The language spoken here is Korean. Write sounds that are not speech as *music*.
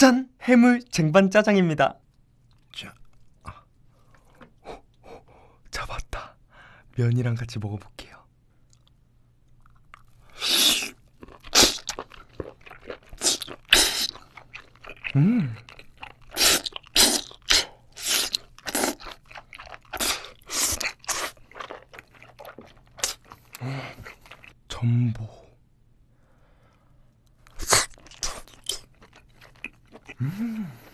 짠! 해물 쟁반 짜장입니다. 자, 아. 잡았다. 면이랑 같이 먹어볼게요. 음. 전보. 음. *laughs*